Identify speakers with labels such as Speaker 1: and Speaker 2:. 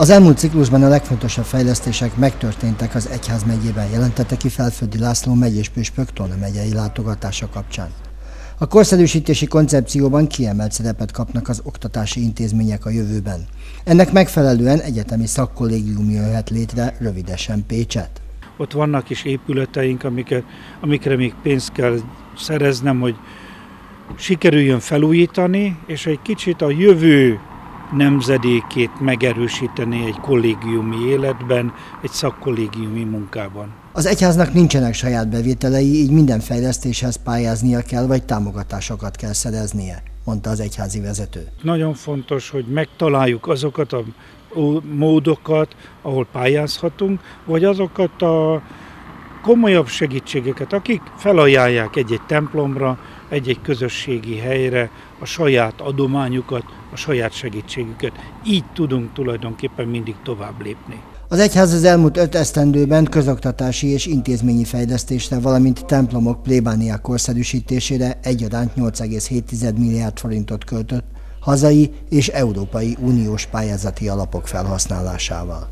Speaker 1: Az elmúlt ciklusban a legfontosabb fejlesztések megtörténtek az Egyház megyében, jelentette ki Felföldi László megyés püspök Tona megyei látogatása kapcsán. A korszerűsítési koncepcióban kiemelt szerepet kapnak az oktatási intézmények a jövőben. Ennek megfelelően egyetemi szakkollégium jöhet létre rövidesen Pécset.
Speaker 2: Ott vannak is épületeink, amiket, amikre még pénzt kell szereznem, hogy sikerüljön felújítani, és egy kicsit a jövő nemzedékét megerősíteni egy kollégiumi életben, egy szakkollégiumi munkában.
Speaker 1: Az egyháznak nincsenek saját bevételei, így minden fejlesztéshez pályáznia kell, vagy támogatásokat kell szereznie, mondta az egyházi vezető.
Speaker 2: Nagyon fontos, hogy megtaláljuk azokat a módokat, ahol pályázhatunk, vagy azokat a komolyabb segítségeket, akik felajánlják egy-egy templomra, egy-egy közösségi helyre a saját adományukat, a saját segítségüket. Így tudunk tulajdonképpen mindig tovább lépni.
Speaker 1: Az egyház az elmúlt öt esztendőben közoktatási és intézményi fejlesztésre, valamint templomok plébániák korszerűsítésére egyaránt 8,7 milliárd forintot költött, hazai és Európai Uniós pályázati alapok felhasználásával.